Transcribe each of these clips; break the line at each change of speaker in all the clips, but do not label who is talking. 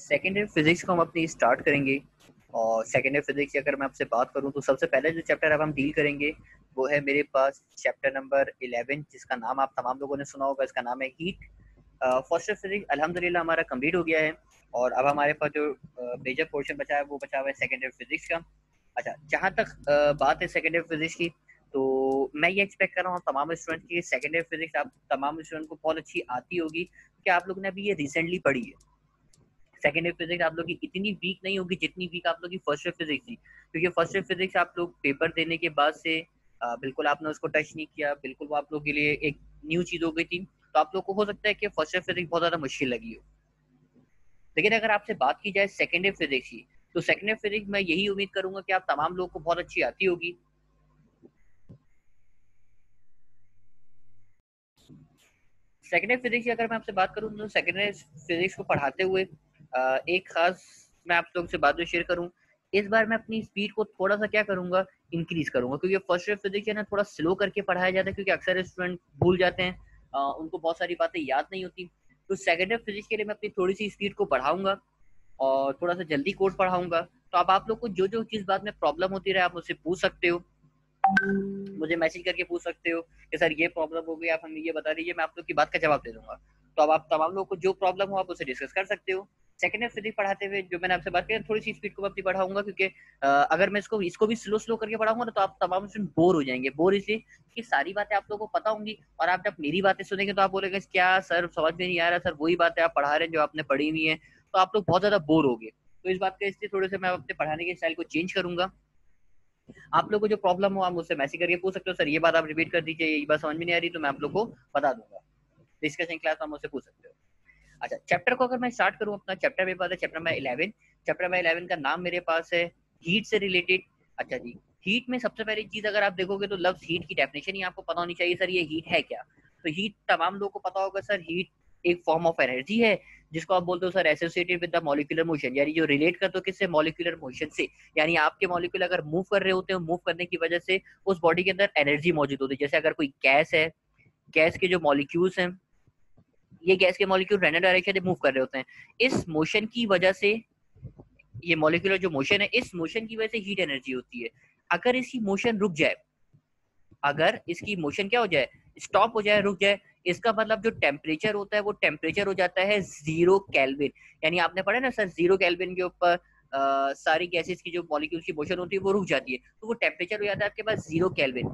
Secondary physics को हम अपनी स्टार्ट करेंगे। और सेकेंडरी फिजिक्स की अगर मैं आपसे बात करूँ तो सबसे पहले जो चैप्टर अब हम डील करेंगे, वो है मेरे पास चैप्टर नंबर 11 जिसका नाम आप तमाम लोगों ने सुना होगा, इसका नाम है हीट फ़र्स्ट फिजिक्स अलहमदिल्ला हमारा कंप्लीट हो गया है। और अब हमारे पास जो मेजर पोर्शन बचा है, वो बचा हुआ है सेकेंडरी फिजिक्स का। अच्छा जहाँ तक बात है सेकेंडरी फिजिक्स की तो मैं ये एक्सपेक्ट कर रहा हूँ तमाम स्टूडेंट की सेकेंडरी फिजिक्स आप तमाम स्टूडेंट को बहुत अच्छी आती होगी क्योंकि आप लोगों ने अभी ये रिसेंटली पढ़ी है। सेकेंड ईयर फिजिक्स आप लोग की इतनी वीक नहीं होगी जितनी वीक आप लोग की फ़र्स्ट ईयर फिजिक्स थी। क्योंकि फ़र्स्ट ईयर फिजिक्स आप लोग पेपर देने के बाद से बिल्कुल आपने उसको टच नहीं किया, बिल्कुल वो आप लोग के लिए एक न्यू चीज़ हो गई थी। तो आप लोग को हो सकता है कि फ़र्स्ट ईयर फिजिक्स बहुत ज़्यादा मुश्किल लगी हो। लेकिन अगर आपसे बात की जाए सेकेंड ईयर फिजिक्स की तो सेकेंड ईयर फिजिक्स मैं यही उम्मीद करूँगा कि आप तमाम लोगों को बहुत अच्छी आती होगी। सेकेंड ईयर फिजिक्स की अगर मैं आपसे बात करूँ तो सेकेंड ईयर फिजिक्स को पढ़ाते हुए एक खास मैं आप लोग से बात शेयर करूँ इस बार मैं अपनी स्पीड को थोड़ा सा क्या करूँगा? इंक्रीज करूँगा क्योंकि फ़र्स्ट ईयर फिजिक्स है ना थोड़ा स्लो करके पढ़ाया जाता है क्योंकि अक्सर स्टूडेंट भूल जाते हैं आ, उनको बहुत सारी बातें याद नहीं होती। तो सेकेंड ईयर फिजिक्स के लिए मैं अपनी थोड़ी सी स्पीड को बढ़ाऊँगा और थोड़ा सा जल्दी कोर्स पढ़ाऊँगा। तो अब आप लोग को जो जो चीज़ बाद में प्रॉब्लम होती रहे आप मुझसे पूछ सकते हो। मुझे मैसेज करके पूछ सकते हो कि सर ये प्रॉब्लम हो गई आप हमें ये बता दीजिए मैं आप लोग की बात का जवाब दे दूँगा। तो अब आप तमाम लोग को जो प्रॉब्लम हो आप उसे डिस्कस कर सकते हो। सेकेंड ईयर फिजिक्स पढ़ाते हुए, जो मैंने आपसे बात की थोड़ी सी स्पीड को अपनी बढ़ाऊँगा, क्योंकि अगर मैं इसको इसको भी स्लो स्लो करके पढ़ाऊँगा ना तो आप तमाम स्टूडेंट बोर हो जाएँगे। बोर इसलिए कि सारी बातें आप लोगों को पता होंगी, और आप जब मेरी बातें सुनेंगे तो आप बोलेंगे क्या सर, समझ में नहीं आ रहा सर, वही बातें आप पढ़ा रहे हैं जो आपने पढ़ी हुई है। तो आप लोग बहुत ज़्यादा बोर हो गए तो इस बात का इसलिए थोड़े से मैं अपने पढ़ाने के स्टाइल को चेंज करूँगा। आप लोग को जो प्रॉब्लम हो, आप मुझसे मैसेज करके पूछ सकते हो, सर, ये बात आप रिपीट कर दीजिए, ये बात समझ में नहीं आ रही तो मैं आप लोग को बता दूँगा। डिस्कशन क्लास में मुझसे पूछ सकते हो। अच्छा चैप्टर को अगर मैं स्टार्ट करूँ अपना चैप्टर मेरे पास है chapter number eleven chapter number eleven का नाम मेरे पास है हीट से रिलेटेड अच्छा जी हीट में सबसे पहली चीज़ अगर आप देखोगे तो लफ्ज हीट की डेफिनेशन ही आपको पता होनी चाहिए सर ये हीट है क्या? तो हीट तमाम लोगों को पता होगा सर हीट एक फॉर्म ऑफ़ एनर्जी है, जिसको आप बोलते हो sir associated with the molecular motion यानी जो रिलेट करते हो किससे? मॉलिकुलर मोशन से. यानी आपके मॉलिक्यूल अगर मूव कर रहे होते हैं मूव करने की वजह से उस बॉडी के अंदर एनर्जी मौजूद होती है. जैसे अगर कोई गैस है गैस के जो मॉलिक्यूल्स हैं ये गैस के मॉलिक्यूल रैंडम डायरेक्शन में मूव कर रहे होते हैं। इस मोशन की वजह से, ये मॉलिक्यूलर जो मोशन है, इस मोशन की वजह से हीट एनर्जी होती है। अगर इसकी मोशन रुक जाए, अगर इसकी मोशन क्या हो जाए स्टॉप हो जाए, रुक जाए, इसका मतलब जो टेम्परेचर होता है, वो टेम्परेचर हो जाता है ज़ीरो कैलविन यानी आपने पढ़ा ना सर ज़ीरो कैलविन के ऊपर सारी गैसेस की जो मॉलिक्यूल्स की मोशन होती है, वो रुक जाती है। तो वो टेम्परेचर हो जाता है आपके पास ज़ीरो कैलविन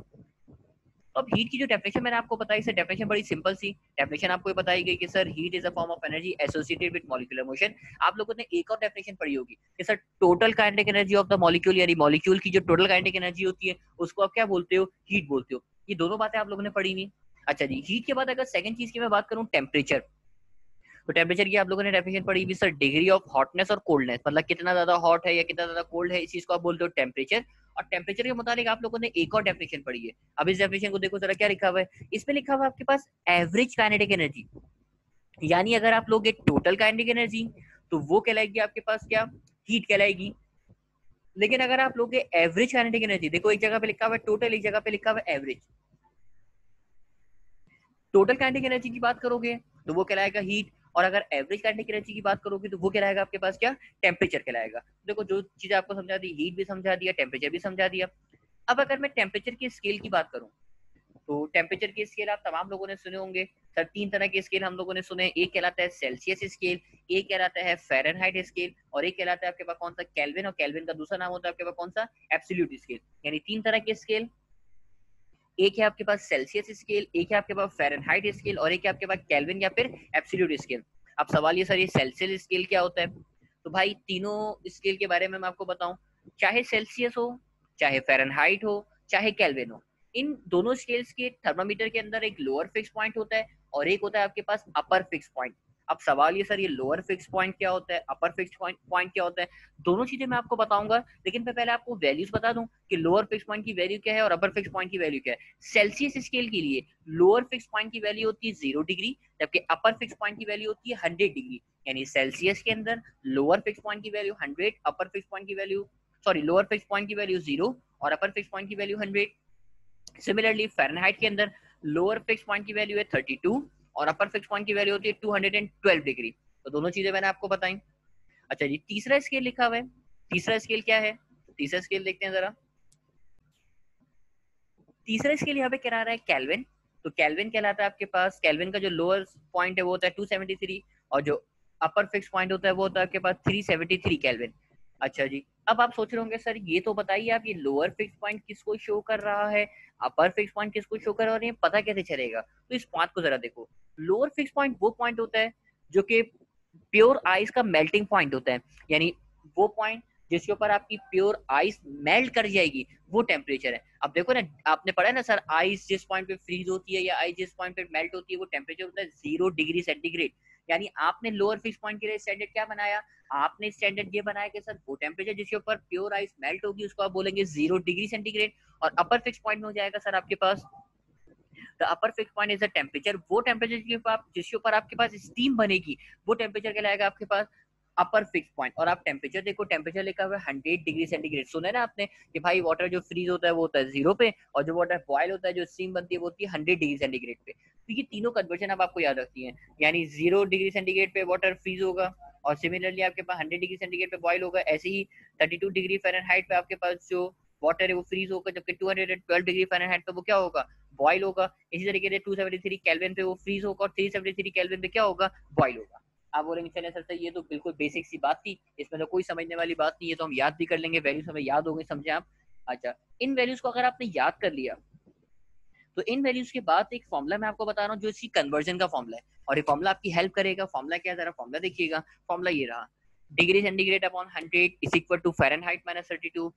तो अब हीट की जो डेफिनेशन मैंने आपको बताई सर डेफिनेशन बड़ी सिंपल सी। डेफिनेशन आपको बताई गई कि sir heat is a form of energy associated with molecular motion आप लोगों ने एक और डेफिनेशन पढ़ी होगी कि sir total kinetic energy of the molecule यानी मॉलिक्यूल की जो टोटल काइनेटिक एनर्जी होती है, उसको आप क्या बोलते हो? हीट बोलते हो। ये दोनों बातें आप लोगों ने पढ़ी नहीं। अच्छा जी हीट के बाद अगर सेकंड चीज़ की मैं बात करूँ टेम्परेचर तो टेम्परेचर की आप लोगों ने डेफिनेशन पढ़ी हुई सर डिग्री ऑफ़ हॉटनेस और कोल्डनेस मतलब कितना ज़्यादा हॉट है या कितना ज़्यादा कोल्ड है, इस चीज़ को आप बोलते हो टेम्परेचर और टेम्परेचर के मुताबिक आप लोगों ने एक और डेफिनेशन पढ़ी है। अब इस डेफिनेशन को देखो जरा क्या लिखा हुआ है? इसमें लिखा हुआ है आपके पास एवरेज काइनेटिक एनर्जी यानी अगर आप लोग टोटल काइनेटिक एनर्जी तो वो कहलाएगी आपके पास क्या? हीट कहलाएगी। लेकिन अगर आप लोग एवरेज काइनेटिक एनर्जी देखो एक जगह पे लिखा हुआ है टोटल एक जगह पे लिखा हुआ है एवरेज टोटल काइनेटिक एनर्जी की बात करोगे तो वो कहलाएगा हीट और अगर एवरेज काइनेटिक एनर्जी की बात करोगे तो वो क्या रहेगा आपके पास क्या? टेम्परेचर कहलाएगा। देखो, जो चीज़ें आपको समझा दी हीट भी समझा दिया टेम्परेचर भी समझा दिया। अब अगर मैं टेम्परेचर की स्केल की बात करूँ तो टेम्परेचर की स्केल आप तमाम लोगों ने सुने होंगे। सर, तीन तरह के स्केल हम लोगों ने सुने एक कहलाता है सेल्सियस स्केल एक कहलाता है फेरनहाइट स्केल और एक कहलाता है आपके पास कौन सा? कैलविन और कैलविन का दूसरा नाम होता है आपके पास कौन सा? एब्सोल्यूट स्केल यानी तीन तरह के स्केल एक है आपके पास सेल्सियस स्केल एक है आपके पास फेरनहाइट स्केल और एक है आपके पास कैलविन या फिर एब्सोल्यूट स्केल अब सवाल ये सर, ये सेल्सियस स्केल क्या होता है? तो भाई तीनों स्केल के बारे में मैं आपको बताऊँ। चाहे सेल्सियस हो, चाहे फेरनहाइट हो, चाहे कैलविन हो, इन दोनों स्केल्स के थर्मामीटर के अंदर एक लोअर फिक्स पॉइंट होता है और एक होता है आपके पास अपर फिक्स पॉइंट अब सवाल ये सर ये लोअर फिक्स पॉइंट क्या होता है अपर फिक्स पॉइंट क्या होता है दोनों चीज़ें मैं आपको बताऊँगा लेकिन मैं पहले आपको वैल्यूज़ बता दूँ कि लोअर फिक्स पॉइंट की वैल्यू क्या है और अपर फिक्स पॉइंट की वैल्यू क्या है सेल्सियस स्केल के लिए लोअर फिक्स पॉइंट की वैल्यू होती है ज़ीरो डिग्री जबकि अपर फिक्स पॉइंट की वैल्यू होती है हंड्रेड डिग्री यानी सेल्सियस के अंदर लोअर फिक्स पॉइंट की value hundred upper fix point की value sorry lower fix point की वैल्यू ज़ीरो और अपर फिक्स पॉइंट की वैल्यू हंड्रेड सिमिलरली फेरनहाइट के अंदर लोअर फिक्स पॉइंट की वैल्यू है थर्टी टू और अपर फिक्स पॉइंट की वैल्यू होती है two hundred and twelve degree तो दोनों चीज़ें मैंने आपको बताई। अच्छा जी, तीसरा स्केल लिखा हुआ है। तीसरा स्केल क्या है? तीसरा स्केल देखते हैं जरा। तीसरा स्केल यहाँ पे क्या रहा है? कैलविन तो कैलविन कहलाता है आपके पास। कैलविन का जो लोअर पॉइंट है वो होता है 273 और जो अपर फिक्स पॉइंट होता है वो होता है आपके पास 373 कैलविन अच्छा जी, अब आप सोच रहे होंगे, सर, ये तो बताइए आप, ये लोअर फिक्स पॉइंट किसको शो कर रहा है? अपर फिक्स पॉइंट किसको शो कर रहा है पता कैसे चलेगा? तो इस पॉइंट को जरा देखो। लोअर फिक्स पॉइंट वो पॉइंट होता है जो कि प्योर आइस का मेल्टिंग पॉइंट होता है। यानी वो पॉइंट जिसके ऊपर आपकी प्योर आइस मेल्ट कर जाएगी, वो टेम्परेचर है। अब देखो ना, आपने पढ़ा है ना सर आइस जिस पॉइंट पे फ्रीज होती है या आइस जिस पॉइंट पे मेल्ट होती है, वो टेम्परेचर होता है ज़ीरो डिग्री सेंटीग्रेड यानी आपने लोअर फिक्स पॉइंट के लिए स्टैंडर्ड क्या बनाया? आपने स्टैंडर्ड ये बनाया कि सर वो टेम्परेचर जिसके ऊपर प्योर आइस मेल्ट होगी, उसको आप बोलेंगे ज़ीरो डिग्री सेंटीग्रेड और अपर फिक्स पॉइंट में हो जाएगा सर आपके पास the upper fix point is the temperature वो टेम्परेचर जिसके ऊपर आपके पास स्टीम बनेगी, वो टेम्परेचर कहलाएगा आपके पास अपर फिक्स पॉइंट और आप टेम्परेचर देखो टेम्परेचर लिखा हुआ है हंड्रेड डिग्री सेंटीग्रेड सुना है ना आपने कि भाई वाटर जो फ्रीज होता है, वो होता है ज़ीरो पे, और जो वाटर बॉयल होता है, जो स्टीम बनती है, वो होती है हंड्रेड डिग्री सेंटीग्रेड पे. तो ये तीनों कन्वर्जन अब आपको याद रखती है. यानी ज़ीरो डिग्री सेंटीग्रेड पे वाटर फ्रीज होगा, और सिमिलरली आपके पास हंड्रेड डिग्री सेंटीग्रेड पे बॉयल होगा, ऐसे ही थर्टी टू डिग्री फेरनहाइट पे आपके पास जो वाटर है वो फ्रीज होगा जबकि two hundred and twelve degree fahrenheit पे वो क्या होगा? बॉयल होगा। इसी तरीके से टू सेवेंटी थ्री कैलविन पे वो फ्रीज होगा और थ्री सेवेंटी थ्री कैलविन पे क्या होगा? बॉयल होगा। आप बोलेंगे चले सर ये तो बिल्कुल बेसिक सी बात थी। इसमें तो कोई समझने वाली बात नहीं है तो हम याद भी कर लेंगे। वैल्यूज़ हमें याद हो गई समझे आप? अच्छा इन वैल्यूज़ को अगर आपने याद कर लिया तो इन वैल्यूज़ के बाद एक फॉर्मुला मैं आपको बता रहा हूँ, जो इसकी कन्वर्जन का फॉर्मुला है। और ये फॉर्मुला आपकी हेल्प करेगा। फॉर्मुला क्या है? जरा फॉर्मुला देखिएगा। फॉर्मुला ये रहा। Degree centigrade upon hundred is equal to fahrenheit minus thirty two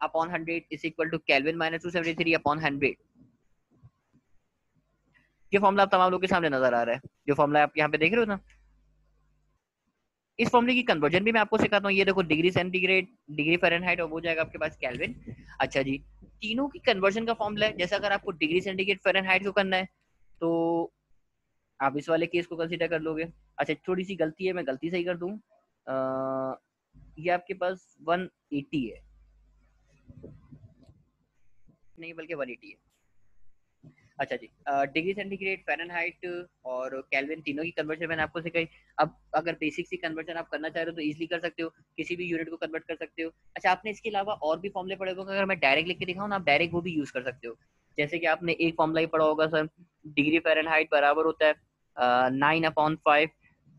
is equal to kelvin minus two seventy three upon hundred ये फॉर्मुला आप तमाम लोग के सामने नज़र आ रहा है। जो फॉर्मुला आप यहाँ पे देख रहे हो ना। इस फॉर्मुले की कन्वर्जन भी मैं आपको सिखाता हूँ। ये देखो डिग्री सेंटीग्रेड डिग्री फेरनहाइट और वो जाएगा आपके पास कैलविन अच्छा जी, तीनों की कन्वर्जन का फॉर्मुला है। जैसा अगर आपको डिग्री सेंटीग्रेड फेरनहाइट को करना है तो आप इस वाले केस को कंसीडर कर लोगे। अच्छा थोड़ी सी गलती है, मैं गलती सही कर दूँ। ये आपके पास 180 है। नहीं, बल्कि 180 है। अच्छा जी डिग्री सेंटीग्रेड फेरनहाइट और कैलविन तीनों की कन्वर्जन मैंने आपको सिखाई। अब अगर बेसिक सी कन्वर्जन आप करना चाह रहे हो तो इजीली कर सकते हो, किसी भी यूनिट को कन्वर्ट कर सकते हो। अच्छा आपने इसके अलावा और भी फॉर्मले पढ़े होंगे, अगर मैं डायरेक्ट लिख के दिखाऊँ ना, आप डायरेक्ट वो भी यूज़ कर सकते हो। जैसे कि आपने एक फॉर्मुला ही पढ़ा होगा सर डिग्री फेरनहाइट बराबर होता है nine upon five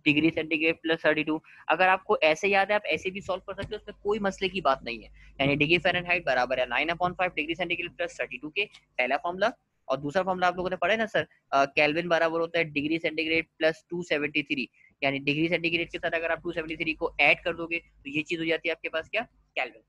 degree centigrade plus thirty two. अगर आपको ऐसे याद है, आप ऐसे भी सॉल्व कर सकते हो, उसमें कोई मसले की बात नहीं है। यानी डिग्री फेरनहाइट बराबर है, nine upon five degree centigrade plus thirty two के पहला फॉर्मला। और दूसरा फॉर्मला आप लोगों ने पढ़े ना, सर? कैलविन बराबर होता है degree centigrade plus two seventy three. यानी डिग्री सेंटीग्रेड के साथ अगर आप टू सेवेंटी थ्री को एड कर दोगे तो ये चीज़ हो जाती है आपके पास क्या? कैलविन।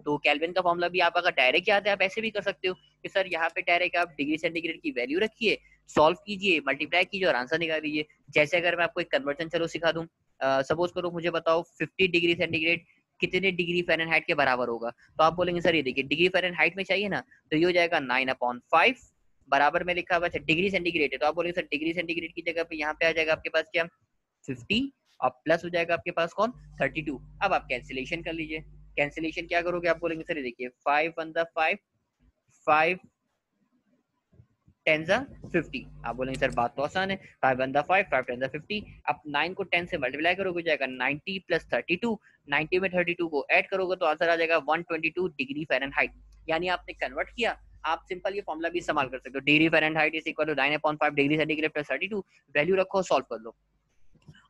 तो कैलविन का फॉर्मुला भी आप अगर डायरेक्ट याद है, आप ऐसे भी कर सकते हो कि सर यहाँ पे डायरेक्ट आप डिग्री सेंटीग्रेड की वैल्यू रखिए सॉल्व कीजिए मल्टीप्लाई कीजिए और आंसर निकाल दीजिए जैसे अगर मैं आपको एक कन्वर्जन चलो सिखा दूँ सपोज़ करो मुझे बताओ 50 डिग्री सेंटीग्रेड कितने डिग्री फेरनहाइट के बराबर होगा? तो आप बोलेंगे, सर, ये देखिए डिग्री फेरनहाइट में चाहिए ना तो ये हो जाएगा नाइन अपॉन फाइव बराबर में लिखा हुआ है डिग्री सेंटीग्रेड है। तो आप बोलेंगे, सर डिग्री सेंटीग्रेड की जगह पे यहाँ पे आ जाएगा आपके पास क्या? फिफ्टी और प्लस हो जाएगा आपके पास कौन? थर्टी टू अब आप कैंसिलेशन कर लीजिए। कैंसिलेशन क्या करोगे आप बोलेंगे? सर देखिए five one the five ten fifty आप बोलेंगे, सर, बात तो आसान है। Five one five ten nine को टेन से मल्टीप्लाई करोगे, जाएगा प्लस थर्टी टू में थर्टी टू को करोगे तो आंसर आ जाएगा one twenty two degree fahrenheit यानी आपने कन्वर्ट किया, आप सिंपल ये फॉर्मुला भी इस्तेमाल कर सकते हो। Degree fahrenheit is equal to nine upon five degree centigrade plus thirty two value रखो सॉल्व कर लो।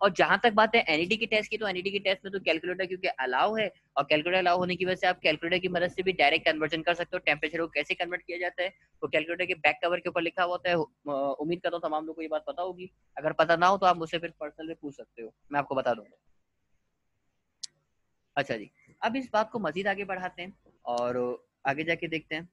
और जहाँ तक बात है एनईडी के टेस्ट की तो एनईटी के टेस्ट में तो कैलकुलेटर क्योंकि अलाउ है, और कैलकुलेटर अलाउ होने की वजह से आप कैलकुलेटर की मदद से भी डायरेक्ट कन्वर्जन कर सकते हो टेम्परेचर को कैसे कन्वर्ट किया जाता है वो तो कैलकुलेटर के बैक कवर के ऊपर लिखा हुआ है उम्मीद करता हूँ तमाम लोग को ये बात पता होगी। अगर पता ना हो तो आप मुझसे फिर पर्सनल में पूछ सकते हो, मैं आपको बता दूँगा। अच्छा जी, अब इस बात को मजीद आगे बढ़ाते हैं, और आगे जाके देखते हैं।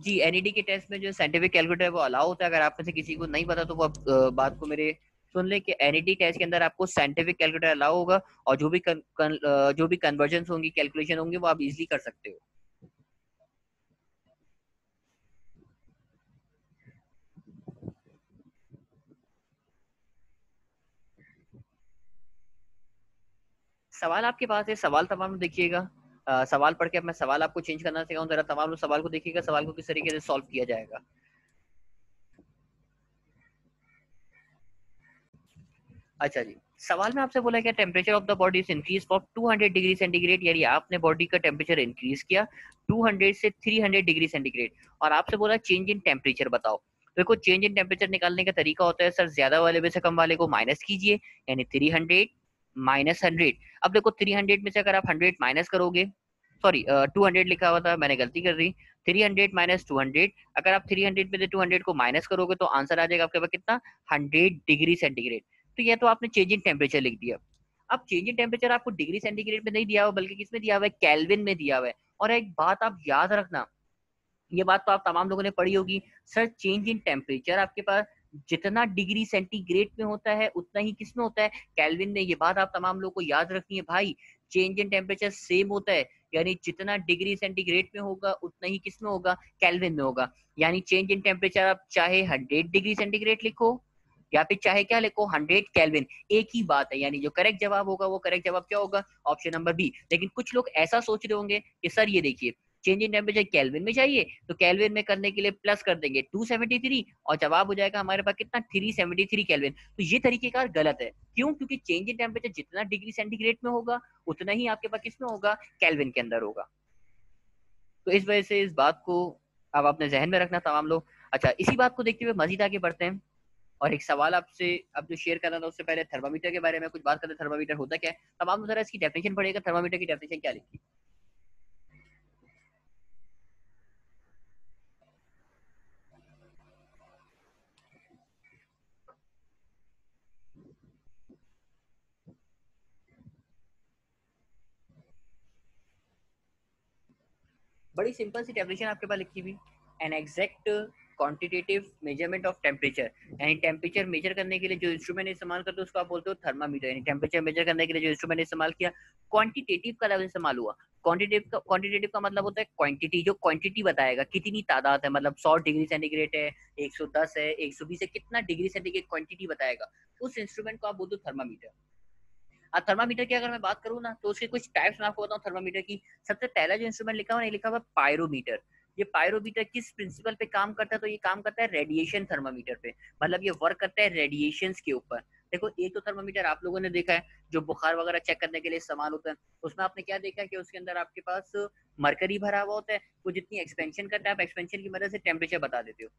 जी एनईडी के टेस्ट में जो साइंटिफिक कैलकुलेटर है वो अलाउ होता है, अगर आप में से किसी को नहीं पता तो वो बात को मेरे सुन ले कि एनईडी टेस्ट के अंदर आपको साइंटिफिक कैलकुलेटर अलाउ होगा और जो भी कन, कन, जो भी कन्वर्जन होंगी कैलकुलेशन होंगे वो आप इजिली कर सकते हो। सवाल आपके पास है सवाल तमाम देखिएगा। सवाल पढ़ के मैं सवाल आपको चेंज करना सिखाऊं जरा तमाम सवाल को देखिएगा सवाल को किस तरीके से सॉल्व किया जाएगा। अच्छा जी। सवाल में आपसे बोला क्या temperature of the body is increase for 200 degree centigrade यानी आपने बॉडी का टेम्परेचर इंक्रीज किया 200 से 300 डिग्री सेंटीग्रेड और आपसे बोला चेंज इन टेम्परेचर बताओ। देखो चेंज इन टेम्परेचर निकालने का तरीका होता है सर ज़्यादा वाले में से कम वाले को माइनस कीजिए, यानी 300 माइनस हंड्रेड अब देखो 300 में से अगर आप 100 माइनस करोगे सॉरी टू हंड्रेड लिखा हुआ था, मैंने गलती कर दी three hundred minus two hundred अगर आप थ्री हंड्रेड में से टू हंड्रेड को माइनस करोगे तो आंसर आ जाएगा आपके पास कितना? हंड्रेड डिग्री सेंटीग्रेड तो ये तो आपने चेंज इन टेम्परेचर लिख दिया। अब चेंज इन टेम्परेचर आपको डिग्री सेंटीग्रेड में नहीं दिया हुआ, बल्कि किसमें दिया हुआ है? कैलविन में दिया हुआ है। और एक बात आप याद रखना, ये बात तो आप तमाम लोगों ने पढ़ी होगी, सर चेंज इन टेम्परेचर आपके पास जितना डिग्री सेंटीग्रेड में होता है, उतना ही किसमें होता है? कैलविन में। ये बात आप तमाम लोगों को याद रखनी है, भाई। चेंज इन टेम्परेचर सेम होता है, यानी जितना डिग्री सेंटीग्रेड में होगा, उतना ही किसमें होगा? कैलविन में होगा। यानी चेंज इन टेम्परेचर आप चाहे हंड्रेड डिग्री सेंटीग्रेड लिखो या फिर चाहे क्या लिखो हंड्रेड कैलविन एक ही बात है, यानी जो करेक्ट जवाब होगा, वो करेक्ट जवाब क्या होगा? ऑप्शन नंबर बी लेकिन कुछ लोग ऐसा सोच रहे होंगे कि, सर, ये देखिए चेंज इन टेम्परेचर कैलविन में चाहिए तो कैलविन में करने के लिए प्लस कर देंगे 273 और जवाब हो जाएगा हमारे पास कितना? 373 कैलविन तो ये तरीकेकार गलत है। क्यों? क्योंकि चेंज इन टेम्परेचर जितना डिग्री सेंटीग्रेड में होगा, उतना ही आपके पास किसमें होगा? कैलविन के अंदर होगा। तो इस वजह से इस बात को आप अपने जहन में रखना, तमाम लोग। अच्छा इसी बात को देखते हुए मजीद आगे बढ़ते हैं। और एक सवाल आपसे अब जो शेयर करना था उससे पहले थर्मामीटर के बारे में कुछ बात करते थर्मामीटर होता क्या है? तमाम जरा इसकी डेफिनेशन पड़ेगा थर्मामीटर की डेफिनेशन क्या लिखी? बड़ी सिंपल सी डेफिनेशन आपके पास लिखी हुई an exact quantitative measurement of temperature यानी टेम्परेचर मेजर करने के लिए जो इंस्ट्रूमेंट इस्तेमाल करते हैं, उसको आप बोलते हो थर्मामीटर यानी टेम्परेचर मेजर करने के लिए जो इंस्ट्रूमेंट इस्तेमाल किया क्वांटिटेटिव का लफ्ज इस्तेमाल हुआ। क्वांटिटेटिव का क्वांटिटेटिव का मतलब होता है क्वांटिटी जो क्वांटिटी बताएगा, कितनी तादाद है मतलब सौ डिग्री सेंटीग्रेड है, एक सौ दस है, एक सौ बीस है, कितना डिग्री सेंटीग्रेड क्वांटिटी बताएगा। उस इंस्ट्रूमेंट को आप बोलते हो थर्मामीटर अब थर्मामीटर की अगर मैं बात करूँ ना तो उसके कुछ टाइप्स मैं आपको बताऊँ थर्मामीटर की। सबसे पहला जो इंस्ट्रूमेंट लिखा हुआ लिखा हुआ पायरोमीटर ये पायरोमीटर किस प्रिंसिपल पे काम करता है? तो ये काम करता है रेडिएशन थर्मामीटर पे। मतलब ये वर्क करता है रेडिएशन के ऊपर। देखो, एक तो थर्मामीटर आप लोगों ने देखा है, जो बुखार वगैरह चेक करने के लिए इस्तेमाल होता है, उसमें आपने क्या देखा है कि उसके अंदर आपके पास मरकरी भरा हुआ होता है, वो जितनी एक्सपेंशन करता है, आप एक्सपेंशन की मदद से टेम्परेचर बता देते हो।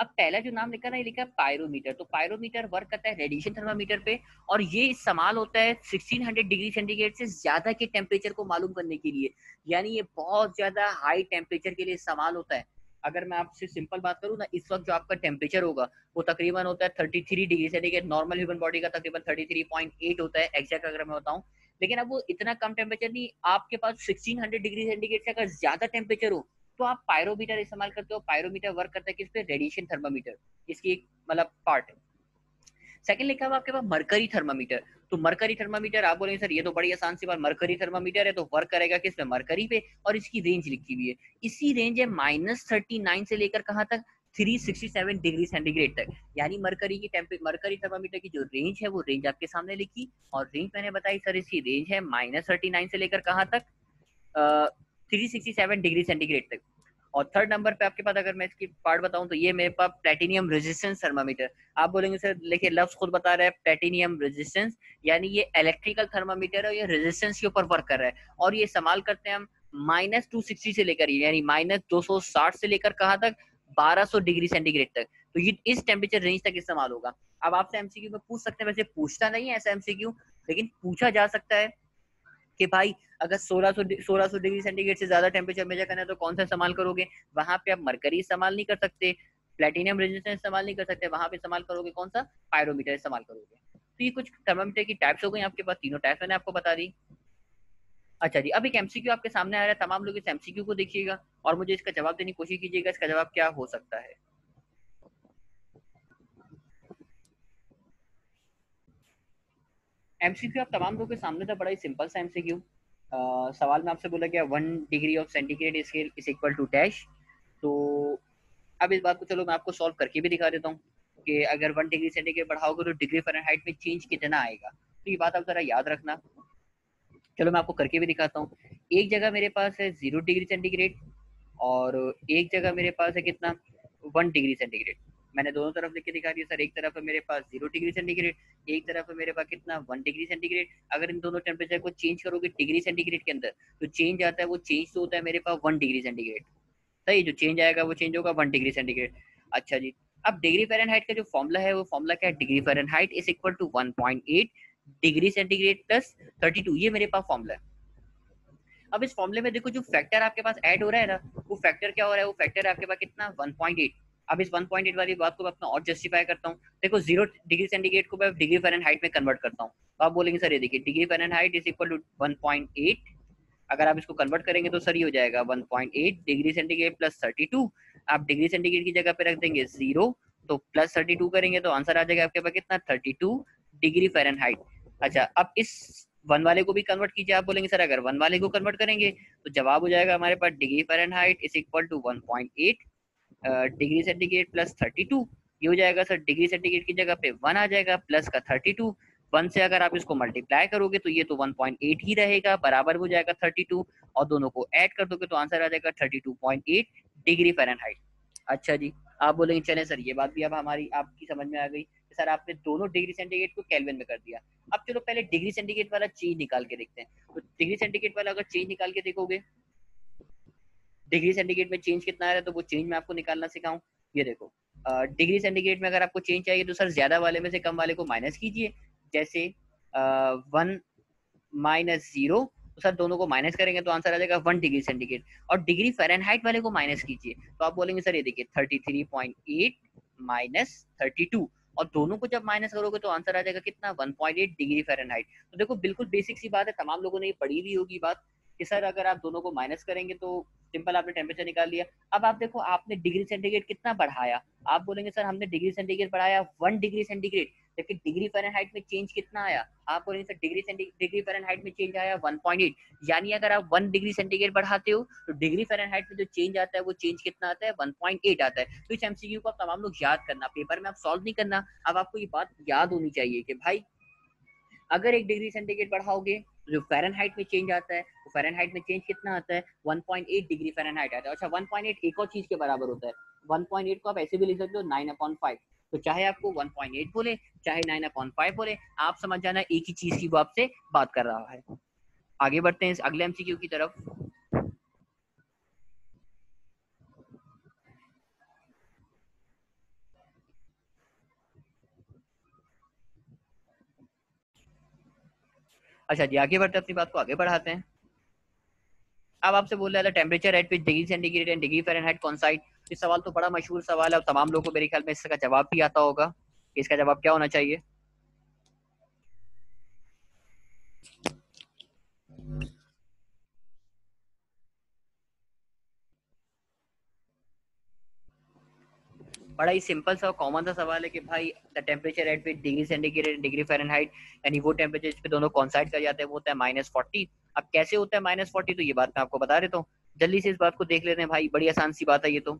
अब पहला जो नाम लिखा ना, ये लिखा है पायरोमीटर। तो पायरोमीटर वर्क करता है रेडिएशन थर्मामीटर पे और ये इस्तेमाल होता है 1600 डिग्री सेंटीग्रेड से ज़्यादा के टेम्परेचर को मालूम करने के लिए। यानी ये बहुत ज़्यादा हाई टेम्परेचर के लिए इस्तेमाल होता है। अगर मैं आपसे सिंपल बात करूँ ना, इस वक्त जो आपका टेम्परेचर होगा, वो तकरीबन होता है thirty three degree centigrade. Normal human body का तकरीबन थर्टी थ्री पॉइंट एट होता है एग्जैक्ट अगर मैं बताऊँ। लेकिन अब वो इतना कम टेम्परेचर नहीं, आपके पास सिक्सटीन हंड्रेड डिग्री सेंटीग्रेड से अगर ज़्यादा टेम्परेचर हो तो आप पायरोमीटर इस्तेमाल करते हो, पायरोमीटर वर्क करता है किस पे रेडिएशन थर्मामीटर इसकी एक मतलब पार्ट है। सेकंड लिखा हुआ आपके पास मरकरी थर्मामीटर तो मरकरी थर्मामीटर आप बोलेंगे, सर, ये तो बड़ी आसान सी बात मरकरी थर्मामीटर है तो वर्क करेगा किस पे? मरकरी पे। और इसकी रेंज लिखी हुई है। इसी रेंज है माइनस थर्टी नाइन से लेकर कहाँ तक? 367 डिग्री सेंटीग्रेड तक। यानी मरकरी की टेम्परेचर मरकरी थर्मामीटर की जो रेंज है, वो रेंज आपके सामने लिखी। और रेंज मैंने बताई, सर, इसकी रेंज है माइनस थर्टी नाइन से लेकर कहाँ तक? Three sixty seven degree centigrade तक। और थर्ड नंबर पे आपके पास अगर मैं इसकी पार्ट बताऊँ तो ये मेरे पास प्लेटिनियम रेजिस्टेंस थर्मामीटर आप बोलेंगे, सर, देखिए, लफ्ज खुद बता रहा है प्लेटिनियम रेजिस्टेंस यानी ये इलेक्ट्रिकल थर्मामीटर है ये रेजिस्टेंस के ऊपर वर्क कर रहा है। और ये इस्तेमाल करते हैं हम माइनस टू सिक्सटी से लेकर, यानी माइनस दो सौ साठ से लेकर कहाँ तक? बारह सौ डिग्री सेंटीग्रेड तक। तो ये इस टेम्परेचर रेंज तक इस्तेमाल होगा। अब आपसे एमसीक्यू में पूछ सकते हैं, वैसे पूछता नहीं है ऐसा एमसीक्यू लेकिन पूछा जा सकता है। कि भाई, अगर 1600 1600 डिग्री सेंटीग्रेड से ज़्यादा टेम्परेचर मेजर करना है तो कौन सा इस्तेमाल करोगे? वहाँ पे आप मरकरी इस्तेमाल नहीं कर सकते प्लेटिनियम रेजिस्टेंस इस्तेमाल नहीं कर सकते, वहाँ पे इस्तेमाल करोगे कौन सा? पायरोमीटर इस्तेमाल करोगे। तो ये कुछ थर्मामीटर की टाइप्स हो गई, आपके पास तीनों टाइप्स मैंने आपको बता दी। अच्छा जी, अब एक एमसीक्यू आपके सामने आ रहा है, तमाम लोग इस एमसीक्यू को देखिएगा और मुझे इसका जवाब देने की कोशिश कीजिएगा, इसका जवाब क्या हो सकता है? एमसीक्यू आप तमाम लोगों के सामने था, बड़ा ही सिंपल सा एमसीक्यू सवाल में आपसे बोला गया one degree of centigrade scale is equal to dash तो अब इस बात को चलो मैं आपको सॉल्व करके भी दिखा देता हूँ कि अगर वन डिग्री सेंटीग्रेड बढ़ाओगे तो डिग्री हाइट में चेंज कितना आएगा। तो ये बात आप ज़रा याद रखना। चलो मैं आपको करके भी दिखाता हूँ। एक जगह मेरे पास है ज़ीरो डिग्री सेंटीग्रेड और एक जगह मेरे पास है कितना? वन डिग्री सेंटीग्रेड मैंने दोनों तरफ़ लिख के दिखा दिया, सर। एक तरफ़ है मेरे पास ज़ीरो डिग्री सेंटीग्रेड एक तरफ़ है मेरे पास कितना वन डिग्री सेंटीग्रेड अगर इन दोनों टेम्परेचर को चेंज करोगे डिग्री सेंटीग्रेड के अंदर तो चेंज आता है, वो चेंज तो होता है मेरे पास वन डिग्री सेंटीग्रेड सही? जो चेंज आएगा, वो चेंज होगा वन डिग्री सेंटीग्रेड अच्छा जी। अब डिग्री फ़ारेनहाइट का जो फॉर्मूला है, वो फॉर्मूला क्या है? Degree fahrenheit is equal to 1.8 degree centigrade plus 32 ये मेरे पास फॉर्मूला है। अब इस फॉर्मूले में देखो जो फैक्टर आपके पास ऐड हो रहा है ना, वो फैक्टर क्या हो रहा है? वो फैक्टर आपके पास कितना? 1.8 अब इस 1.8 वाली बात को मैं अपना और जस्टिफाई करता हूँ। देखो ज़ीरो डिग्री सेंटीग्रेड को मैं डिग्री हाइट में कन्वर्ट करता हूँ। तो आप बोलेंगे, सर, ये देखिए degree fahrenheit is equal to 1.8 अगर आप इसको कन्वर्ट करेंगे तो सर, ये हो जाएगा 1.8 डिग्री सेंटीग्रेड प्लस 32 आप डिग्री सेंटीग्रेड की जगह पे रख देंगे ज़ीरो तो प्लस 32 करेंगे तो आंसर आ जाएगा आपके पास कितना? 32 डिग्री फ़ारेनहाइट अच्छा अब इस वन वाले को भी कन्वर्ट कीजिए, आप बोलेंगे, सर, अगर वन वाले को कन्वर्ट करेंगे तो जवाब हो जाएगा हमारे पास degree fahrenheit is equal to 1.8 degree centigrade plus 32 ये हो जाएगा सर डिग्री सेंटीग्रेड की जगह पे वन आ जाएगा प्लस का 32 वन से अगर आप इसको मल्टीप्लाई करोगे तो ये तो 1.8 ही रहेगा, बराबर हो जाएगा 32 और दोनों को ऐड कर दोगे तो आंसर आ जाएगा 32.8 डिग्री फ़ारेनहाइट अच्छा जी, आप बोलेंगे, चले सर ये बात भी अब हमारी, आपकी समझ में आ गई। सर आपने दोनों डिग्री सेंटीग्रेड को कैलविन में कर दिया। अब चलो पहले डिग्री सेंटीग्रेड वाला चेंज निकाल के देखते हैं। तो डिग्री सेंटीग्रेड वाला अगर चेंज निकाल के देखोगे डिग्री सेंटीग्रेड में चेंज कितना आ रहा है तो वो चेंज मैं आपको निकालना सिखाऊं। ये देखो डिग्री सेंटीग्रेड में अगर आपको चेंज चाहिए तो सर ज़्यादा वाले में से कम वाले को माइनस कीजिए। जैसे वन माइनस ज़ीरो तो सर दोनों को माइनस करेंगे तो आंसर आ जाएगा वन डिग्री सेंटीग्रेड। और डिग्री फ़ारेनहाइट वाले को माइनस कीजिए तो आप बोलेंगे, सर, ये देखिए thirty three point eight minus thirty two और दोनों को जब माइनस करोगे तो आंसर आ जाएगा कितना? 1.8 डिग्री फ़ारेनहाइट तो देखो, बिल्कुल बेसिक सी बात है, तमाम लोगों ने ये पढ़ी भी होगी बात। कि सर अगर आप दोनों को माइनस करेंगे तो सिंपल आपने टेम्परेचर निकाल लिया। अब आप देखो, आपने डिग्री सेंटीग्रेड कितना बढ़ाया। आप बोलेंगे, सर, हमने डिग्री सेंटीग्रेड बढ़ाया वन डिग्री सेंटीग्रेड लेकिन डिग्री फ़ारेनहाइट में चेंज कितना आया? आप बोलेंगे, सर डिग्री डिग्री फ़ारेनहाइट में चेंज आया 1.8 यानी अगर आप वन डिग्री सेंटीग्रेड बढ़ाते हो तो डिग्री फ़ारेनहाइट में जो चेंज आता है, वो चेंज कितना आता है? 1.8 आता है। तो इस एमसीक्यू को आप तमाम लोग याद करना। पेपर में आप सॉल्व नहीं करना। अब आपको ये बात याद होनी चाहिए कि भाई, अगर एक डिग्री सेंटीग्रेड बढ़ाओगे जो फ़ारेनहाइट में चेंज आता है, वो फ़ारेनहाइट में चेंज कितना आता है? 1.8 डिग्री फ़ारेनहाइट आता है। अच्छा 1.8 एक और चीज़ के बराबर होता है। 1.8 को आप ऐसे भी लिख सकते हो 9 अपॉन फाइव तो चाहे आपको 1.8 बोले, चाहे 9 अपॉन फाइव बोले, आप समझ जाना एक ही चीज़ की वो आपसे बात कर रहा है। आगे बढ़ते हैं अगले एमसीक्यू की तरफ़। अच्छा जी, आगे बढ़ते अपनी बात को आगे बढ़ाते हैं। अब आपसे बोल रहा था temperature at which degree centigrade and degree fahrenheit side ये सवाल तो बड़ा मशहूर सवाल है, और तमाम लोगों को मेरे ख्याल में इसका जवाब भी आता होगा। इसका जवाब क्या होना चाहिए? बड़ा ही सिंपल सा कॉमन सा सवाल है कि भाई the temperature at which degree centigrade degree fahrenheit यानी वो टेम्परेचर पे दोनों कॉन्साइड कर जाते हैं, वो होता है माइनस फोर्टी अब कैसे होता है माइनस फोर्टी तो ये बात मैं आपको बता देता हूँ। जल्दी से इस बात को देख लेते हैं भाई, बड़ी आसान सी बात है ये तो।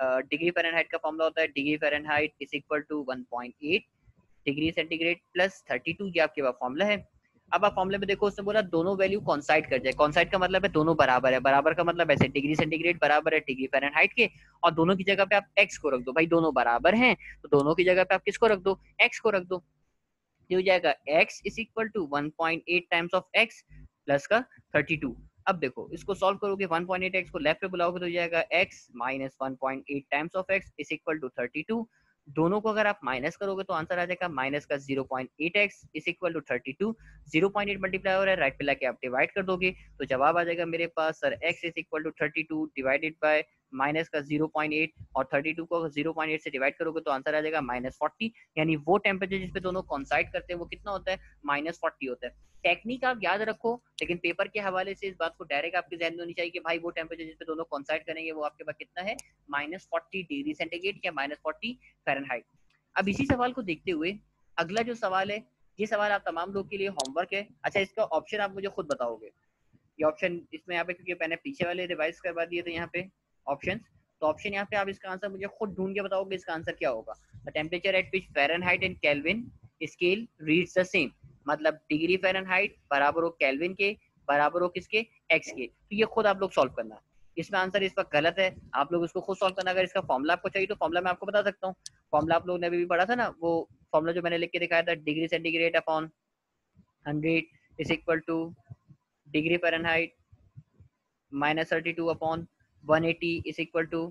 डिग्री फ़ारेनहाइट का फॉर्मला होता है degree fahrenheit is equal to 1.8 degree centigrade plus 32 ये आपके पास फॉर्मूला है। अब आप फॉर्मूले में देखो, उसने बोला, दोनों वैल्यू कॉन्साइड कर जाए. कॉन्साइड का मतलब है दोनों बराबर है। बराबर का मतलब ऐसे डिग्री सेंटीग्रेड बराबर है डिग्री फ़ारेनहाइट के, और दोनों की जगह पे आप एक्स को रख दो। भाई, दोनों बराबर हैं तो दोनों की जगह पे आप किसको रख दो? एक्स को रख दो। ये हो जाएगा x is equal to one point eight times of x plus का 32 अब देखो, इसको सॉल्व करोगे 1.8 एक्स को लेफ़्ट पे बुलाओगे तो जाएगा x minus one point eight times of x is equal to 32 दोनों को अगर आप माइनस करोगे तो आंसर आ जाएगा माइनस का 0.8 x is equal to 32 0.8 multiply हो रहा है राइट पे लाके आप डिवाइड कर दोगे तो जवाब आ जाएगा मेरे पास sir x is equal to 32 divided by minus का 0.8 और 32 को 0.8 से डिवाइड करोगे तो आंसर आ जाएगा माइनस फोर्टी, यानी वो टेम्परेचर जिसपे दोनों कॉन्साइड करते हैं वो कितना होता है? माइनस फोर्टी होता है। टेक्निक आप याद रखो, लेकिन पेपर के हवाले से इस बात को डायरेक्ट आपके जहन में होनी चाहिए कि भाई वो टेम्परेचर जिसपे दोनों कॉन्साइड करेंगे वो आपके पास कितना है? माइनस फोर्टी डिग्री सेंटीग्रेड या माइनस फोर्टी फ़ारेनहाइट। अब इसी सवाल को देखते हुए अगला जो सवाल है, ये सवाल आप तमाम लोग के लिए होमवर्क है। अच्छा इसका ऑप्शन आप मुझे खुद बताओगे। ये ऑप्शन इसमें यहाँ पे, क्योंकि मैंने पीछे वाले रिवाइज करवा दिए थे यहाँ पे। ऑप्शन तो ऑप्शन यहाँ पे आप इसका आंसर मुझे खुद ढूंढ के बताओगे इसका आंसर क्या होगा। Temperature at which fahrenheit and kelvin scale reads the same मतलब डिग्री फ़ारेनहाइट बराबर हो केल्विन के, बराबर हो किसके? एक्स के। तो ये खुद आप लोग सॉल्व करना। इसमें आंसर इस वक्त गलत है। आप लोग इसको खुद सॉल्व करना। अगर इसका फॉर्मुला आपको चाहिए तो फॉर्मला मैं आपको बता सकता हूँ। फॉर्मला आप लोगों ने अभी भी पढ़ा था ना, वो फॉर्मुला जो मैंने लिख के दिखाया था degree centigrade upon hundred is equal to degree fahrenheit minus thirty two upon one eighty is equal to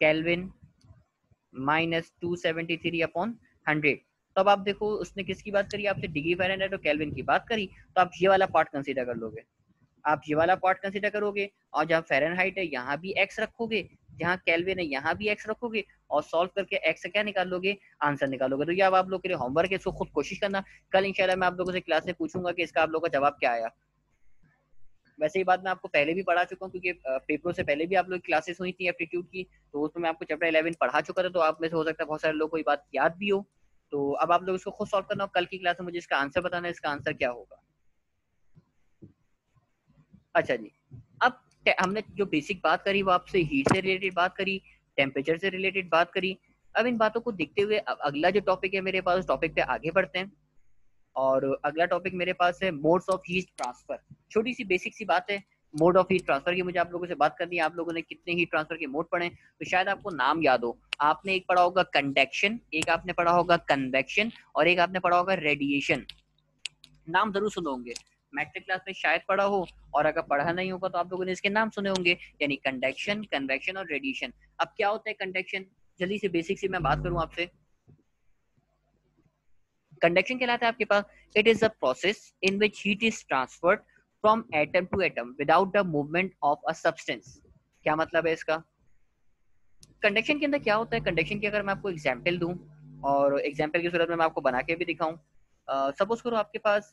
kelvin minus two seventy three upon hundred तो अब आप देखो, उसने किसकी बात करी? आपसे डिग्री फ़ारेनहाइट और कैलविन की बात करी। तो आप ये वाला पार्ट कंसीडर कर लोगे। आप ये वाला पार्ट कंसीडर करोगे और जहाँ फ़ारेनहाइट है, यहाँ भी एक्स रखोगे। जहाँ कैलविन है, यहाँ भी एक्स रखोगे और सॉल्व करके एक्स क्या निकालोगे? आंसर निकालोगे। तो ये अब आप लोग के लिए होमवर्क है, इसको खुद कोशिश करना। कल इंशाल्लाह मैं आप लोगों से क्लास में पूछूँगा कि इसका आप लोगों का जवाब क्या आया। वैसे ही बात मैं आपको पहले भी पढ़ा चुका हूँ, क्योंकि पेपरों से पहले भी आप लोग क्लासेस हुई थी एप्टीट्यूड की तो उसमें मैं आपको चैप्टर इलेवन पढ़ा चुका था तो आप में से हो सकता है बहुत सारे लोग को बात याद भी हो। तो अब आप लोग इसको खुद सॉल्व करना कल की क्लास में मुझे इसका आंसर बताना है इसका आंसर क्या होगा? अच्छा जी, अब हमने जो बेसिक बात करी, वो आपसे हीट से रिलेटेड बात करी टेम्परेचर से रिलेटेड बात करी। अब इन बातों को देखते हुए अगला जो टॉपिक है मेरे पास, उस टॉपिक पे आगे बढ़ते हैं। और अगला टॉपिक मेरे पास है मोड्स ऑफ़ हीट ट्रांसफ़र छोटी सी बेसिक सी बात है मोड ऑफ़ हीट ट्रांसफ़र की मुझे आप लोगों से बात करनी है। आप लोगों ने कितने हीट ट्रांसफ़र के मोड पढ़े तो शायद आपको नाम याद हो। आपने एक पढ़ा होगा कंडक्शन एक आपने पढ़ा होगा कन्वेक्शन और एक आपने पढ़ा होगा रेडिएशन नाम ज़रूर सुने होंगे। मैट्रिक क्लास में शायद पढ़ा हो और अगर पढ़ा नहीं होगा तो आप लोगों ने इसके नाम सुने होंगे, यानी कंडक्शन कन्वेक्शन और रेडिएशन अब क्या होता है कंडक्शन जल्दी से बेसिक से मैं बात करूँ आपसे। कंडक्शन कहलाता है आपके पास? It is a process in which heat is transferred from atom to atom without the movement of a substance क्या मतलब है इसका? कंडक्शन के अंदर क्या होता है? कंडक्शन की अगर मैं आपको एग्ज़ाम्पल दूँ और एग्ज़ाम्पल की सूरत में मैं आपको बना के भी दिखाऊँ सपोज़ uh, करो आपके पास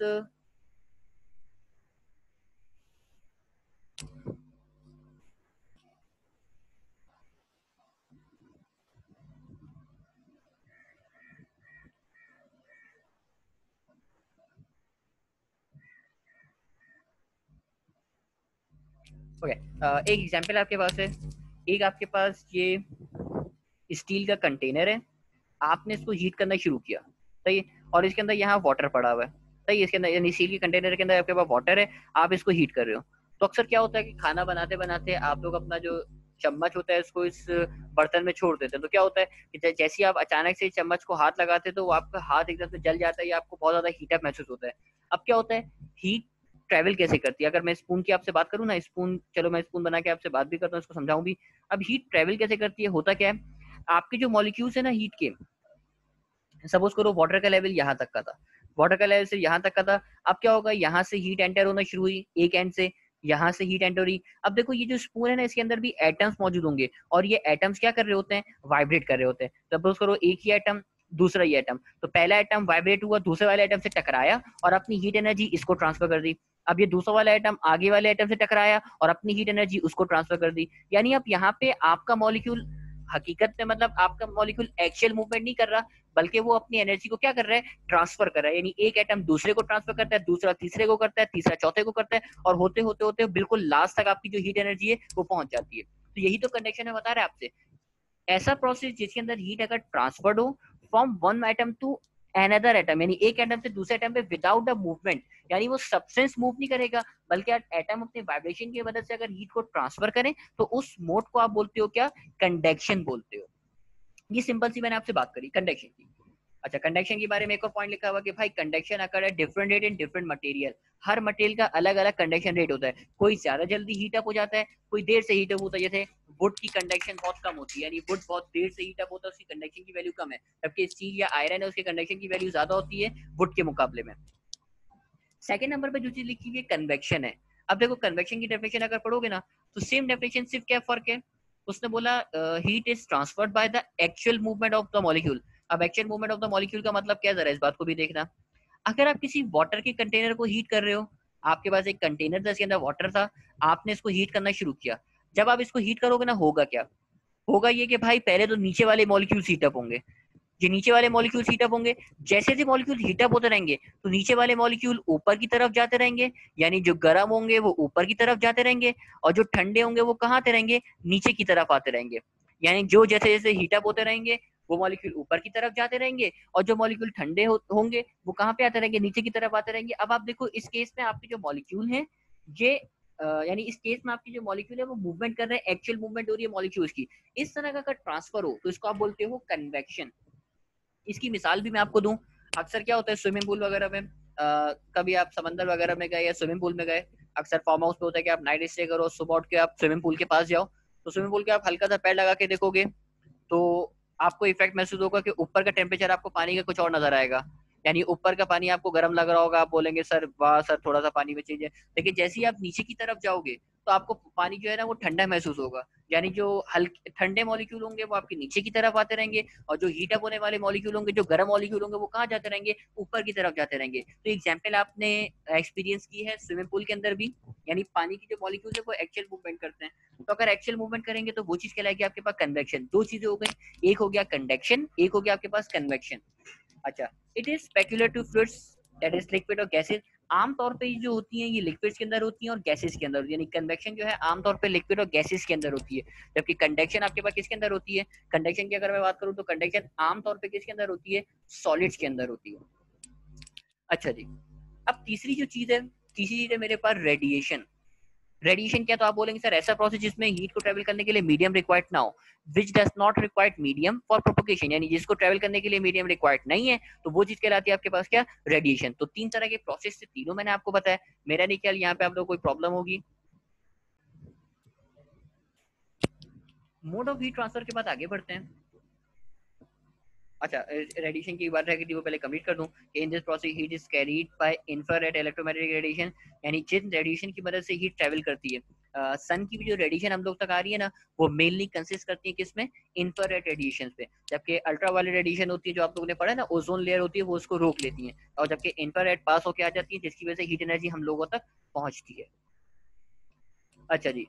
ओके okay, एक एग्जांपल आपके पास है। एक आपके पास ये स्टील का कंटेनर है। आपने इसको हीट करना शुरू किया सही? है और इसके अंदर यहाँ वाटर पड़ा हुआ है सही? इसके अंदर यानी स्टील के कंटेनर के अंदर आपके पास वाटर है आप इसको हीट कर रहे हो। तो अक्सर क्या होता है कि खाना बनाते बनाते आप लोग अपना जो चम्मच होता है इसको इस बर्तन में छोड़ देते हैं। तो क्या होता है कि जैसे आप अचानक से चम्मच को हाथ लगाते हैं तो आपका हाथ एकदम से जल जाता है या आपको बहुत ज़्यादा हीटअप महसूस होता है। अब क्या होता है? हीट ट्रेवल कैसे करती है? अगर मैं स्पून की आपसे बात करूँ ना स्पून चलो मैं स्पून बना के आपसे बात भी करता हूँ इसको समझाऊं भी। अब हीट ट्रेवल कैसे करती है, होता क्या है? आपके जो मॉलिक्यूल्स है ना हीट के सपोज़ करो वाटर का लेवल यहाँ तक का था। वाटर का लेवल से यहाँ तक का था, अब क्या होगा? यहाँ से हीट एंटर होना शुरू हुई, एक एंड से, यहाँ से हीट एंटर हुई। अब देखो ये जो स्पून है ना, इसके अंदर भी एटम्स मौजूद होंगे, और ये एटम्स क्या कर रहे होते हैं? वाइब्रेट कर रहे होते हैं। सपोज़ करो एक ही एटम दूसरा ही एटम तो पहला एटम वाइब्रेट हुआ, दूसरे वाले एटम से टकराया, और अपनी हीट एनर्जी इसको ट्रांसफ़र कर दी। अब ये दूसरा वाला एटम आगे वाले एटम से टकराया और अपनी हीट एनर्जी उसको ट्रांसफ़र कर दी। यानी अब यहाँ पे आपका मॉलिक्यूल हकीकत में मतलब आपका मॉलिक्यूल एक्चुअल मूवमेंट नहीं कर रहा, बल्कि वो अपनी एनर्जी को क्या कर रहा है? ट्रांसफ़र कर रहा है। यानी एक एटम दूसरे को ट्रांसफ़र करता है, दूसरा तीसरे को करता है, तीसरा चौथे को करता है और होते होते होते बिल्कुल लास्ट तक आपकी जो हीट एनर्जी है, वो पहुँच जाती है। तो यही तो कंडक्शन है बता रहे आपसे। ऐसा प्रोसेस जिसके अंदर हीट अगर ट्रांसफर्ड हो from one item to another atom यानी एक एटम से दूसरे एटम पे विदाउट द मूवमेंट यानी वो सब्सटेंस मूव नहीं करेगा, बल्कि एटम अपने वाइब्रेशन की मदद से अगर हीट को ट्रांसफ़र करें तो उस मोड को आप बोलते हो क्या? कंडक्शन बोलते हो। ये सिंपल सी मैंने आपसे बात करी कंडक्शन की। अच्छा कंडक्शन के बारे में एक और पॉइंट लिखा हुआ कि भाई conduction occur different rate in different material her material का अलग अलग कंडक्शन रेट होता है। कोई ज़्यादा जल्दी हीट अप हो जाता है, कोई देर से हीट अप होता है, जैसे वुड की कंडक्शन बहुत कम होती है, यानी वुड बहुत देर से हीट अप होता है, उसकी कंडक्शन की वैल्यू कम है, जबकि स्टील या आयरन है, उसकी कंडक्शन की वैल्यू ज़्यादा होती है वुड के मुकाबले में। सेकेंड नंबर पे जो चीज़ लिखी हुई है कन्वेक्शन है। अब देखो कन्वेक्शन की डेफिनेशन अगर पढ़ोगे ना तो सेम डेफिनेशन सिर्फ़ क्या फ़र्क है? उसने बोला heat is transferred by the actual movement of the molecule अब actual movement of the molecule का मतलब क्या जरा इस बात को भी देखना। अगर आप किसी वाटर के कंटेनर को हीट कर रहे हो, आपके पास एक कंटेनर था, इसके अंदर वाटर था, आपने इसको हीट करना शुरू किया। जब आप इसको हीट करोगे ना होगा क्या? होगा ये कि भाई पहले तो नीचे वाले मॉलिक्यूल हीटअप होंगे। जो नीचे वाले मॉलिक्यूल हीटअप होंगे जैसे जैसे मॉलिक्यूल हीटअप होते रहेंगे तो नीचे वाले मॉलिक्यूल ऊपर की तरफ़ जाते रहेंगे यानी जो गर्म होंगे वो ऊपर की तरफ़ जाते रहेंगे और जो ठंडे होंगे वो कहाँ आते रहेंगे? नीचे की तरफ़ आते रहेंगे। यानी जो जैसे जैसे हीटअप होते रहेंगे वो मॉलिक्यूल ऊपर की तरफ़ जाते रहेंगे और जो मॉलिक्यूल ठंडे हो, होंगे वो कहाँ पे आते रहेंगे? नीचे की तरफ़ आते रहेंगे। अब आप देखो इस केस में आपके जो मॉलिक्यूल हैं ये यानी इस केस में आपकी जो मॉलिक्यूल है वो मूवमेंट कर रहे हैं एक्चुअल मूवमेंट हो रही है मॉलिक्यूल्स की। इस तरह का अगर ट्रांसफ़र हो तो इसको आप बोलते हो कन्वेक्शन इसकी मिसाल भी मैं आपको दूँ। अक्सर क्या होता है स्विमिंग पूल वगैरह में आ, कभी आप समंदर वगैरह में गए या स्विमिंग पूल में गए अक्सर फार्म हाउस पे होता है कि आप नाइट स्टे करो सुबह उठ के आप स्विमिंग पूल के पास जाओ। तो स्विमिंग पूल के आप हल्का सा पैर लगा के देखोगे तो आपको इफ़ेक्ट महसूस होगा कि ऊपर का टेम्परेचर आपको पानी का कुछ और नज़र आएगा। यानी ऊपर का पानी आपको गर्म लग रहा होगा, आप बोलेंगे, सर, वाह, सर थोड़ा सा पानी में चाहिए लेकिन जैसे ही आप नीचे की तरफ़ जाओगे तो आपको पानी जो है ना, वो ठंडा महसूस होगा। यानी जो हल्के, ठंडे मॉलिक्यूल होंगे, वो आपके नीचे की तरफ़ आते रहेंगे और जो हीट अप होने वाले मॉलिक्यूल होंगे, जो गर्म मॉलिक्यूल होंगे, वो कहाँ जाते रहेंगे? ऊपर की तरफ़ जाते रहेंगे। तो एग्ज़ाम्पल आपने एक्सपीरियंस की है स्विमिंग पूल के अंदर भी। यानी पानी की जो मॉलिक्यूल है, वो एक्चुअल मूवमेंट करते हैं। तो अगर एक्चुअल मूवमेंट करेंगे तो वो चीज़ कहलाएगी आपके पास कन्वेक्शन दो चीज़ें हो गई। एक हो गया कंडक्शन एक हो गया आपके पास कन्वेक्शन अच्छा it is speculative fluids that is liquid और गैसेज आमतौर पे जो होती हैं, ये लिक्विड्स के अंदर होती हैं और गैसेस के अंदर होती है। यानी कन्वेक्शन जो है आमतौर पे लिक्विड और गैसेस के अंदर होती है। जबकि कंडक्शन आपके पास किसके अंदर होती है? कंडक्शन की अगर मैं बात करूँ तो कंडक्शन आमतौर पे किसके अंदर होती है? सॉलिड्स के अंदर होती है। अच्छा जी, अब तीसरी जो चीज़ है, तीसरी चीज़ है मेरे पास रेडिएशन रेडिएशन क्या तो आप बोलेंगे, सर, ऐसा प्रोसेस जिसमें हीट को ट्रेवल करने के लिए मीडियम रिक्वायर्ड ना हो which does not required medium for propagation यानी जिसको ट्रेवल करने के लिए मीडियम रिक्वायर्ड नहीं है तो वो चीज़ कहलाती है आपके पास क्या? रेडिएशन तो तीन तरह के प्रोसेस से तीनों मैंने आपको बताया। मेरा नहीं ख्याल, यहाँ पे आप लोग कोई प्रॉब्लम होगी। मोड ऑफ़ हीट ट्रांसफ़र के बाद आगे बढ़ते हैं। अच्छा रेडिएशन की बात रह थी वो पहले कंप्लीट कर दूँ कि in this process heat is carried by infrared electromagnetic radiation यानी जिन रेडिएशन की मदद से हीट ट्रैवल करती है। सन uh, की भी जो रेडिएशन हम लोग तक आ रही है ना वो मेनली कंसिस्ट करती है किसमें? इंफ्रारेड रेडिएशन पे। जबकि अल्ट्रा वायलेट रेडिएशन होती है जो आप लोगों ने पढ़ा है ना ओजोन लेयर होती है वो उसको रोक लेती है। और जबकि इंफ्रारेड पास होकर आ जाती है जिसकी वजह से हीट एनर्जी हम लोगों तक पहुँचती है। अच्छा जी।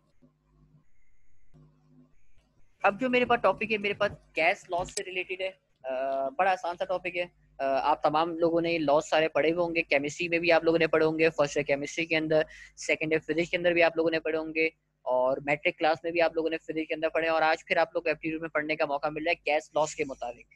अब जो मेरे पास टॉपिक है मेरे पास गैस लॉस से रिलेटेड है। बड़ा आसान सा टॉपिक है। आप तमाम लोगों ने लॉस सारे पढ़े हुए होंगे केमिस्ट्री में भी आप लोगों ने पढ़े होंगे फ़र्स्ट ईयर केमिस्ट्री के अंदर सेकेंड ईयर फिजिक्स के अंदर भी आप लोगों ने पढ़े होंगे, और मैट्रिक क्लास में भी आप लोगों ने फिजिक्स के अंदर पढ़े और आज फिर आप लोग एप्टीट्यूड में पढ़ने का मौका मिल रहा है गैस लॉस के मुताबिक।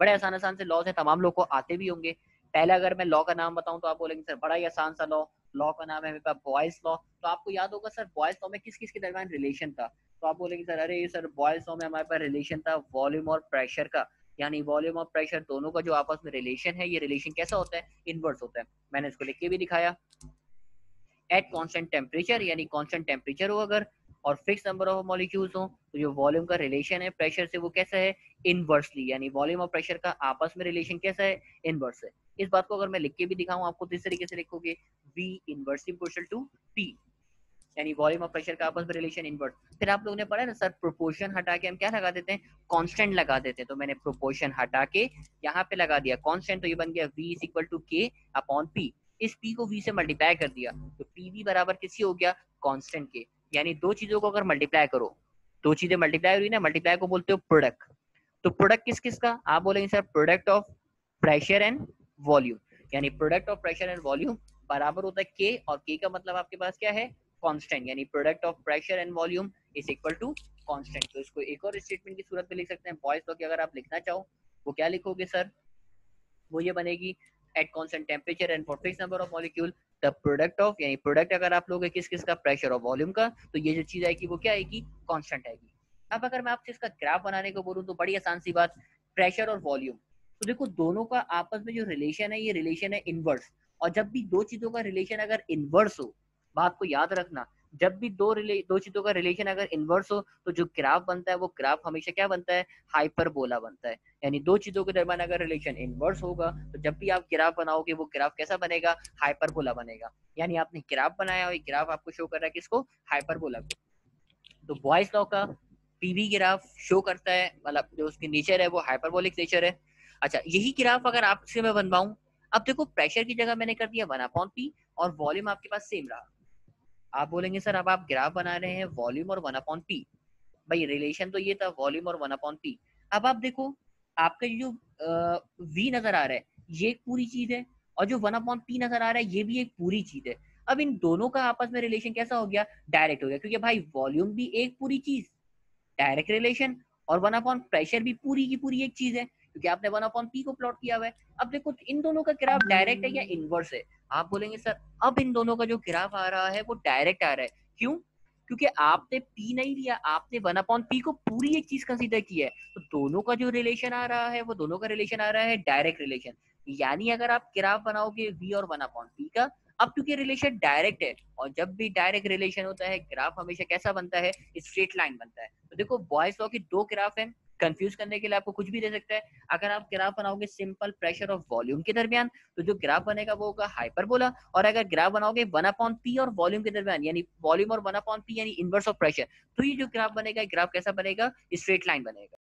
बड़े आसान आसान से लॉस है, तमाम लोग को आते भी होंगे। पहले अगर मैं लॉ का नाम बताऊँ तो आप बोलेंगे, सर, बड़ा ही आसान सा लॉ लॉ का नाम है मेरे पास बॉयज़ लॉ तो आपको याद होगा, सर बॉयज़ लॉ में किस किस के दरमियान रिलेशन था? तो आप बोलेंगे, सर, अरे, सर बॉयज़ लॉ में हमारे पास रिलेशन था वॉल्यूम और प्रेशर का। यानी वॉल्यूम ऑफ़ प्रेशर दोनों का जो आपस में रिलेशन है, ये रिलेशन कैसा होता है? इनवर्स होता है। मैंने इसको लिख के भी दिखाया। एट कॉन्स्टेंट टेम्परेचर यानी कॉन्स्टेंट टेम्परेचर हो अगर, और फिक्स नंबर ऑफ़ मॉलिक्यूल्स हो तो जो वॉल्यूम का रिलेशन है प्रेशर से वो कैसा है? इनवर्सली यानी वॉल्यूम और प्रेशर का आपस में रिलेशन कैसा है? इनवर्स है। इस बात को अगर मैं लिख के भी दिखाऊँ, आपको इस तरीके से लिखोगे? V inverse equal to P यानी वॉल्यूम ऑफ़ प्रेशर का आपस में रिलेशन इनवर्ट फिर आप लोगों ने पढ़ा ना सर प्रोपोर्शन हटा के हम क्या लगा देते हैं? कांस्टेंट लगा देते हैं। तो मैंने प्रोपोर्शन हटा के यहाँ पे लगा दिया। कांस्टेंट तो ये बन गया v is equal to k upon p इस p को v से मल्टीप्लाई कर दिया। तो पी वी बराबर किसी हो गया? कांस्टेंट के यानी दो चीज़ों को अगर मल्टीप्लाई करो, दो चीज़ें मल्टीप्लाई हुई ना मल्टीप्लाई को बोलते हो प्रोडक्ट तो प्रोडक्ट किस किस का? आप बोलेंगे sir product of pressure and volume यानी product of pressure and volume बराबर होता है के और के का मतलब आपके पास क्या है? कांस्टेंट यानी product of pressure and volume is equal to constant तो इसको एक और स्टेटमेंट की सूरत में लिख सकते हैं। बॉयज़ तो अगर आप लिखना चाहो, वो क्या लिखोगे सर वो ये बनेगी at constant temperature and for fix number of molecule the product of यानी प्रोडक्ट अगर आप लोग किस किस का प्रेशर और वॉल्यूम का तो ये जो चीज़ आएगी, वो क्या आएगी? कांस्टेंट आएगी। अब अगर मैं आपसे इसका ग्राफ बनाने को बोलूँ तो बड़ी आसान सी बात प्रेशर और वॉल्यूम तो देखो, दोनों का आपस में जो रिलेशन है, ये रिलेशन है इनवर्स और जब भी दो चीज़ों का रिलेशन अगर इनवर्स हो बात को याद रखना। जब भी दो रिले, दो चीज़ों का रिलेशन अगर इनवर्स हो तो जो ग्राफ बनता है, वो ग्राफ हमेशा क्या बनता है? हाइपरबोला बनता है। यानी दो चीज़ों के दरमियान अगर रिलेशन इनवर्स होगा तो जब भी आप ग्राफ बनाओगे, वो ग्राफ कैसा बनेगा? हाइपरबोला बनेगा। यानी आपने ग्राफ बनाया और ग्राफ आपको शो कर रहा है किसको हाइपरबोला को। तो बॉयस लॉ का पीवी ग्राफ शो करता है मतलब जो उसकी नेचर है, वो हाइपरबोलिक नेचर है। अच्छा यही ग्राफ अगर आपसे मैं बनवाऊं, अब देखो प्रेशर की जगह मैंने कर दिया वन अपॉन पी और वॉल्यूम आपके पास सेम रहा। आप बोलेंगे, सर, अब आप ग्राफ बना रहे हैं वॉल्यूम और वन अपॉन पी भाई रिलेशन तो ये था वॉल्यूम और वन अपॉन पी अब आप देखो, आपका जो वी नज़र आ रहा है, ये एक पूरी चीज़ है और जो वन अपॉन पी नज़र आ रहा है, ये भी एक पूरी चीज़ है। अब इन दोनों का आपस में रिलेशन कैसा हो गया? डायरेक्ट हो गया, क्योंकि भाई वॉल्यूम भी एक पूरी चीज़ डायरेक्ट रिलेशन और वन अपॉन प्रेशर भी पूरी की पूरी एक चीज़ है, क्योंकि आपने वन अपॉन पी को प्लॉट किया हुआ है। अब देखो, इन दोनों का ग्राफ डायरेक्ट है या इनवर्स है? आप बोलेंगे, सर, अब इन दोनों का जो ग्राफ आ रहा है, वो डायरेक्ट आ रहा है। क्यों? क्योंकि आपने पी नहीं लिया, आपने वन अपॉन पी को पूरी एक चीज़ कंसीडर की है। तो दोनों का जो रिलेशन आ रहा है, वो दोनों का रिलेशन आ रहा है डायरेक्ट रिलेशन यानी अगर आप ग्राफ बनाओगे वी और वन अपॉन पी का, अब क्योंकि रिलेशन डायरेक्ट है, और जब भी डायरेक्ट रिलेशन होता है ग्राफ हमेशा कैसा बनता है? स्ट्रेट लाइन बनता है। तो देखो बॉयस लॉ की दो ग्राफ है। कंफ्यूज करने के लिए आपको कुछ भी दे सकता है। अगर आप ग्राफ बनाओगे सिंपल प्रेशर ऑफ़ वॉल्यूम के दरमियान तो जो ग्राफ बनेगा वो होगा हाइपरबोला और अगर ग्राफ बनाओगे वन अपॉन पी और वॉल्यूम के दरमियान, यानी वॉल्यूम और वन अपॉन पी यानी इनवर्स ऑफ़ प्रेशर तो ये जो ग्राफ बनेगा ग्राफ कैसा बनेगा? स्ट्रेट लाइन बनेगा।